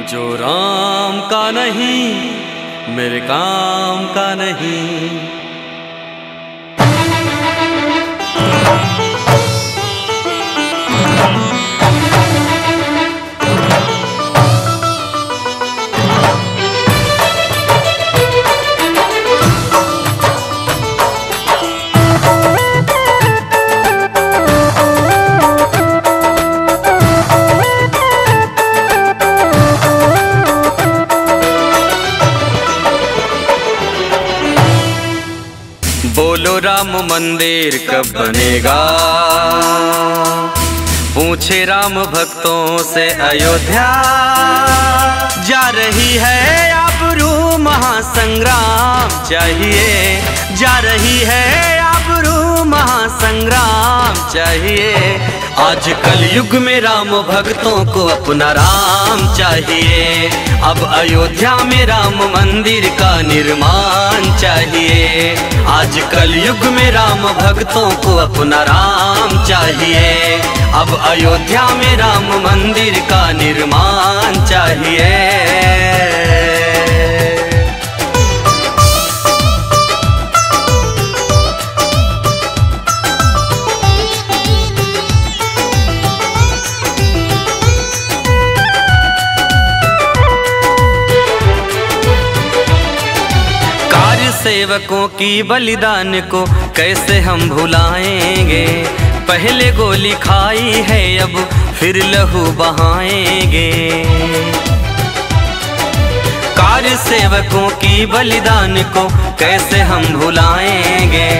जो राम का नहीं मेरे काम का नहीं। बोलो राम मंदिर कब बनेगा? पूछे राम भक्तों से अयोध्या। जा रही है आबरू महासंग्राम। चाहिए, जा रही है आबरू महासंग्राम। चाहिए, आज कल युग में राम भक्तों को अपना राम। चाहिए, अब अयोध्या में राम मंदिर का निर्माण। चाहिए। आज कल युग में राम भक्तों को अपना राम चाहिए। अब अयोध्या में राम मंदिर का निर्माण चाहिए। सेवकों की बलिदान को कैसे हम भुलाएँगे? पहले गोली खाई है, अब फिर लहू बहाएँगे। कार्य सेवकों की बलिदान को कैसे हम भुलाएँगे?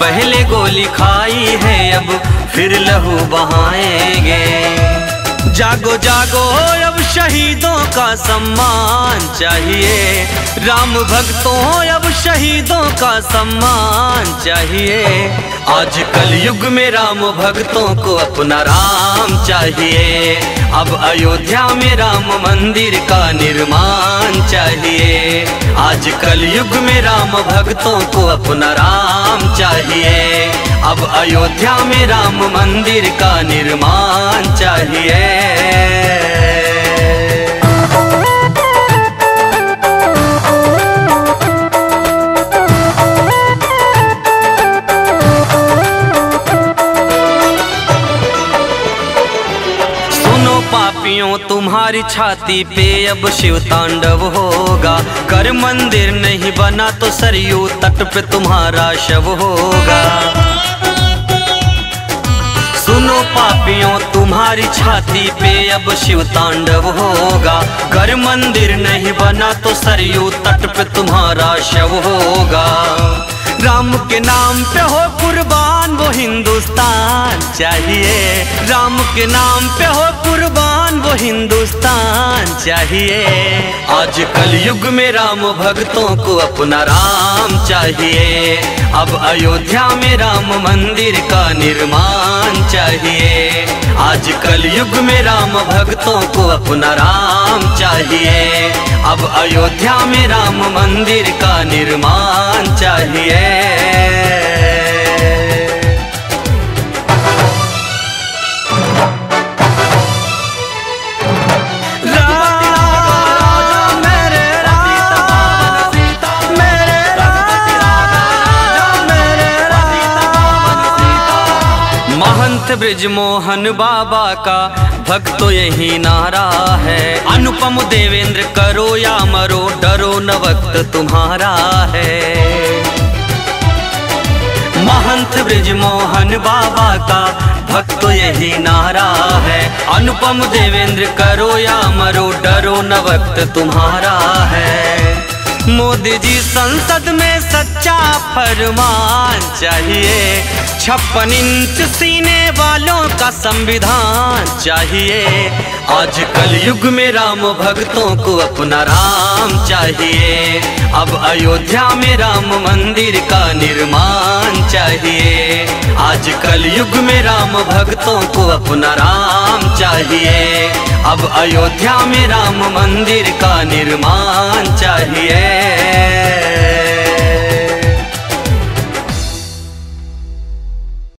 पहले गोली खाई है, अब फिर लहू बहाएँगे। जागो जागो शहीदों का सम्मान चाहिए। राम भक्तों, अब शहीदों का सम्मान चाहिए। आज कल युग में राम भक्तों को अपना राम चाहिए। अब अयोध्या में राम मंदिर का निर्माण चाहिए। आज कल युग में राम भक्तों को अपना राम चाहिए। अब अयोध्या में राम मंदिर का निर्माण तुम्हारी छाती पे अब शिव तांडव होगा। कर मंदिर नहीं बना तो सरयू तट पे तुम्हारा शव होगा। सुनो पापियों, तुम्हारी छाती पे अब शिव तांडव होगा। घर मंदिर नहीं बना तो सरयू तट पे तुम्हारा शव होगा। राम के नाम पे हो कुर्बान, वो हिंदुस्तान चाहिए। राम के नाम पे हो कुर्बान हिंदुस्तान चाहिए। आज कल युग में राम भक्तों को अपना राम चाहिए। अब अयोध्या में राम मंदिर का निर्माण चाहिए। आज कल युग में राम भक्तों को अपना राम चाहिए। अब अयोध्या में राम मंदिर का निर्माण चाहिए। महंत ब्रिजमोहन बाबा का। भक्त तो यही नारा है। अनुपम देवेंद्र करो या मरो, डरो न वक्त तुम्हारा है। महंत ब्रिज मोहन बाबा का। भक्त तो यही नारा है। अनुपम देवेंद्र करो या मरो, डरो न वक्त तुम्हारा है। मोदी जी संसद में सच्चा फरमान चाहिए। छप्पन इंच सीने वालों का संविधान चाहिए। आज कल युग में राम भक्तों को अपना राम चाहिए। अब अयोध्या में राम मंदिर का निर्माण चाहिए। आज कल युग में राम भक्तों को अपना राम चाहिए। अब अयोध्या में राम मंदिर का निर्माण चाहिए।